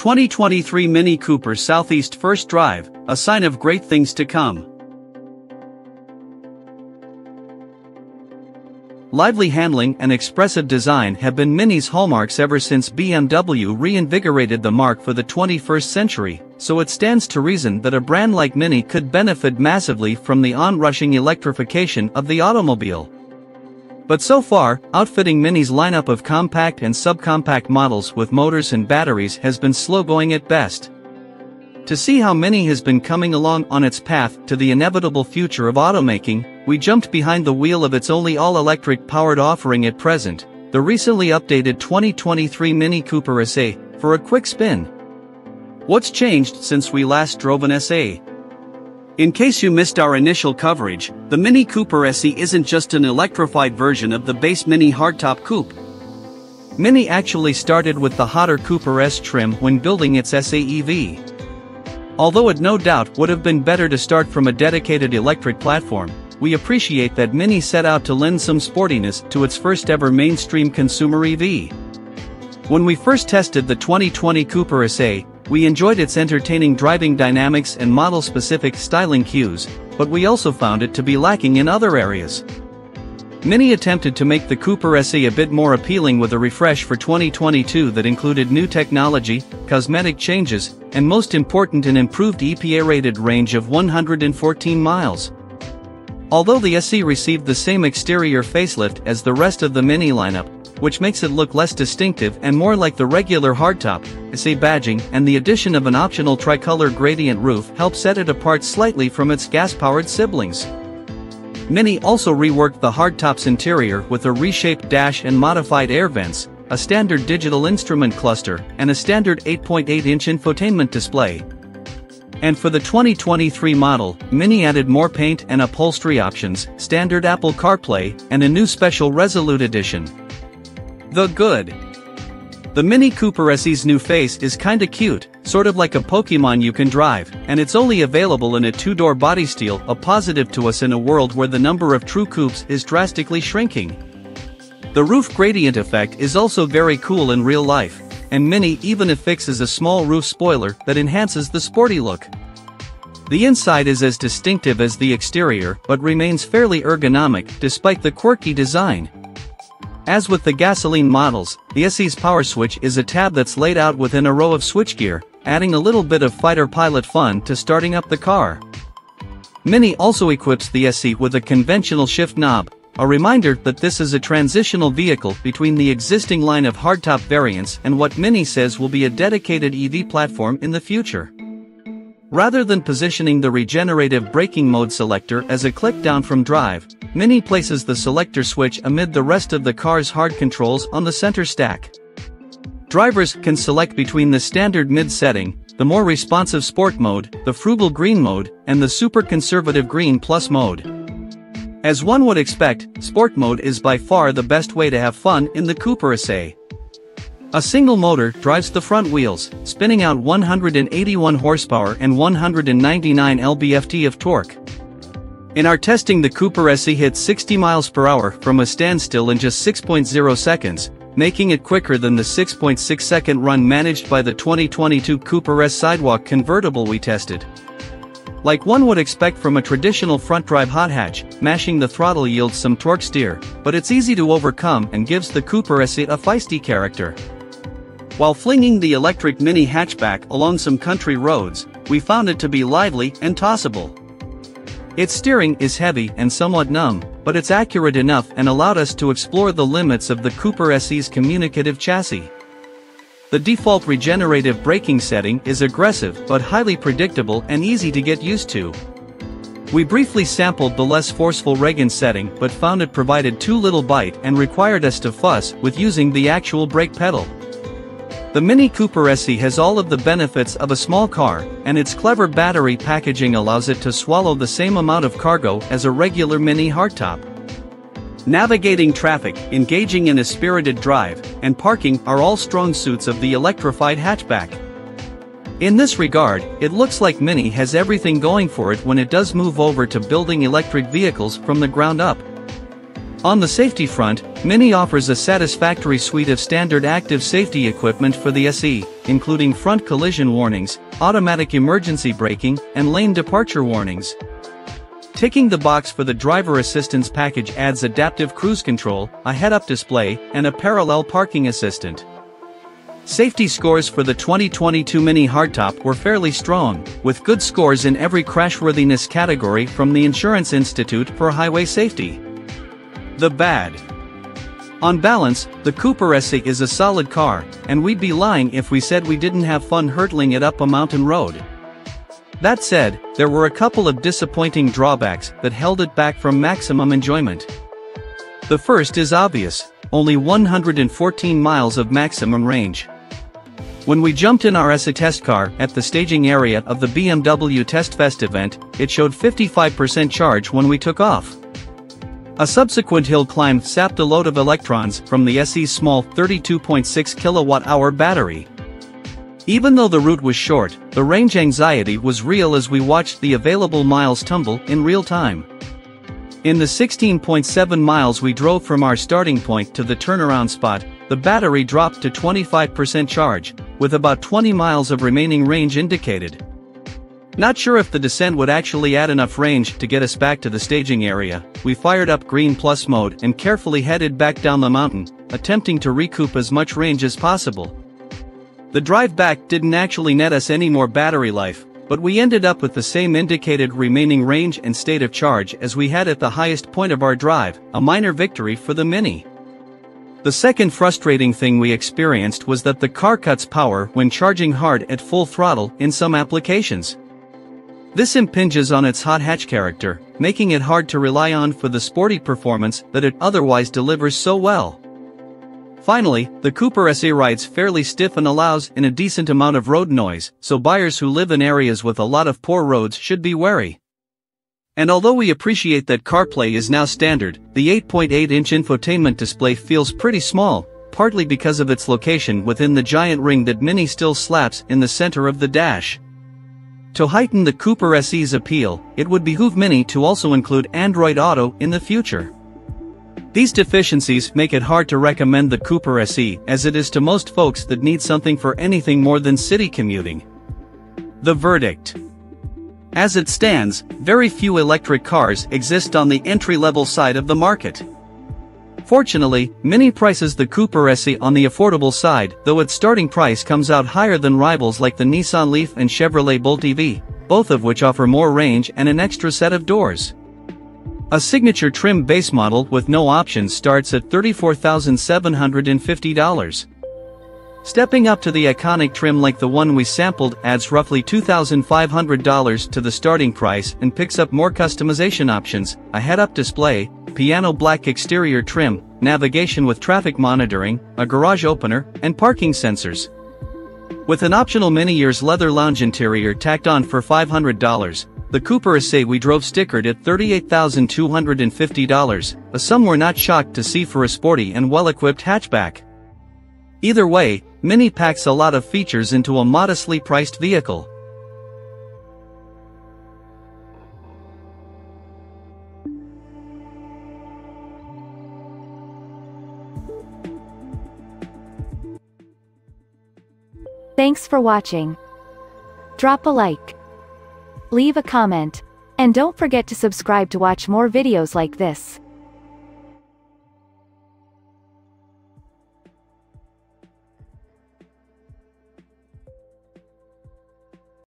2023 Mini Cooper Southeast First Drive, a sign of great things to come. Lively handling and expressive design have been Mini's hallmarks ever since BMW reinvigorated the marque for the 21st century, so it stands to reason that a brand like Mini could benefit massively from the onrushing electrification of the automobile. But so far, outfitting Mini's lineup of compact and subcompact models with motors and batteries has been slow going at best. To see how Mini has been coming along on its path to the inevitable future of automaking, we jumped behind the wheel of its only all-electric powered offering at present, the recently updated 2023 Mini Cooper SE, for a quick spin. What's changed since we last drove an SE? In case you missed our initial coverage, the Mini Cooper SE isn't just an electrified version of the base Mini hardtop coupe. Mini actually started with the hotter Cooper S trim when building its SE EV. Although it no doubt would have been better to start from a dedicated electric platform, we appreciate that Mini set out to lend some sportiness to its first ever mainstream consumer EV. When we first tested the 2020 Cooper SE, we enjoyed its entertaining driving dynamics and model-specific styling cues, but we also found it to be lacking in other areas. Mini attempted to make the Cooper SE a bit more appealing with a refresh for 2022 that included new technology, cosmetic changes, and most important an improved EPA-rated range of 114 miles. Although the SE received the same exterior facelift as the rest of the Mini lineup, which makes it look less distinctive and more like the regular hardtop, SE badging and the addition of an optional tricolor gradient roof help set it apart slightly from its gas-powered siblings. Mini also reworked the hardtop's interior with a reshaped dash and modified air vents, a standard digital instrument cluster, and a standard 8.8-inch infotainment display. And for the 2023 model, Mini added more paint and upholstery options, standard Apple CarPlay, and a new special Resolute edition. The good. The Mini Cooper SE's new face is kinda cute, sort of like a Pokemon you can drive, and it's only available in a two-door body steel, a positive to us in a world where the number of true coupes is drastically shrinking. The roof gradient effect is also very cool in real life, and Mini even affixes a small roof spoiler that enhances the sporty look. The inside is as distinctive as the exterior but remains fairly ergonomic despite the quirky design. As with the gasoline models, the SE's power switch is a tab that's laid out within a row of switchgear, adding a little bit of fighter pilot fun to starting up the car. Mini also equips the SE with a conventional shift knob, a reminder that this is a transitional vehicle between the existing line of hardtop variants and what Mini says will be a dedicated EV platform in the future. Rather than positioning the regenerative braking mode selector as a click down from drive, Mini places the selector switch amid the rest of the car's hard controls on the center stack. Drivers can select between the standard mid setting, the more responsive sport mode, the frugal green mode, and the super conservative green plus mode. As one would expect, sport mode is by far the best way to have fun in the Cooper SE. A single motor drives the front wheels, spinning out 181 horsepower and 199 lb-ft of torque. In our testing the Cooper SE hit 60 miles per hour from a standstill in just 6.0 seconds, making it quicker than the 6.6 second run managed by the 2022 Cooper S Sidewalk convertible we tested. Like one would expect from a traditional front-drive hot hatch, mashing the throttle yields some torque steer, but it's easy to overcome and gives the Cooper SE a feisty character. While flinging the electric mini hatchback along some country roads, we found it to be lively and tossable. Its steering is heavy and somewhat numb, but it's accurate enough and allowed us to explore the limits of the Cooper SE's communicative chassis. The default regenerative braking setting is aggressive but highly predictable and easy to get used to. We briefly sampled the less forceful regen setting but found it provided too little bite and required us to fuss with using the actual brake pedal. The Mini Cooper SE has all of the benefits of a small car, and its clever battery packaging allows it to swallow the same amount of cargo as a regular Mini hardtop. Navigating traffic, engaging in a spirited drive, and parking are all strong suits of the electrified hatchback. In this regard, it looks like Mini has everything going for it when it does move over to building electric vehicles from the ground up. On the safety front, Mini offers a satisfactory suite of standard active safety equipment for the SE, including front collision warnings, automatic emergency braking, and lane departure warnings. Ticking the box for the driver assistance package adds adaptive cruise control, a head-up display, and a parallel parking assistant. Safety scores for the 2022 Mini Hardtop were fairly strong, with good scores in every crashworthiness category from the Insurance Institute for Highway Safety. The bad. On balance, the Cooper SE is a solid car, and we'd be lying if we said we didn't have fun hurtling it up a mountain road. That said, there were a couple of disappointing drawbacks that held it back from maximum enjoyment. The first is obvious, only 114 miles of maximum range. When we jumped in our SE test car at the staging area of the BMW Test Fest event, it showed 55% charge when we took off. A subsequent hill climb sapped a load of electrons from the SE's small 32.6 kilowatt-hour battery. Even though the route was short, the range anxiety was real as we watched the available miles tumble in real time. In the 16.7 miles we drove from our starting point to the turnaround spot, the battery dropped to 25% charge, with about 20 miles of remaining range indicated. Not sure if the descent would actually add enough range to get us back to the staging area, we fired up Green Plus mode and carefully headed back down the mountain, attempting to recoup as much range as possible. The drive back didn't actually net us any more battery life, but we ended up with the same indicated remaining range and state of charge as we had at the highest point of our drive, a minor victory for the Mini. The second frustrating thing we experienced was that the car cuts power when charging hard at full throttle in some applications. This impinges on its hot hatch character, making it hard to rely on for the sporty performance that it otherwise delivers so well. Finally, the Cooper SE rides fairly stiff and allows in a decent amount of road noise, so buyers who live in areas with a lot of poor roads should be wary. And although we appreciate that CarPlay is now standard, the 8.8-inch infotainment display feels pretty small, partly because of its location within the giant ring that Mini still slaps in the center of the dash. To heighten the Cooper SE's appeal, it would behoove Mini to also include Android Auto in the future. These deficiencies make it hard to recommend the Cooper SE as it is to most folks that need something for anything more than city commuting. The verdict. As it stands, very few electric cars exist on the entry-level side of the market. Fortunately, Mini prices the Cooper SE on the affordable side, though its starting price comes out higher than rivals like the Nissan Leaf and Chevrolet Bolt EV, both of which offer more range and an extra set of doors. A signature trim base model with no options starts at $34,750. Stepping up to the iconic trim like the one we sampled adds roughly $2,500 to the starting price and picks up more customization options, a head-up display, piano black exterior trim, navigation with traffic monitoring, a garage opener, and parking sensors. With an optional Mini Yours leather lounge interior tacked on for $500, the Cooper SE we drove stickered at $38,250, a sum we're not shocked to see for a sporty and well-equipped hatchback. Either way, Mini packs a lot of features into a modestly priced vehicle. Thanks for watching. Drop a like. Leave a comment. And don't forget to subscribe to watch more videos like this.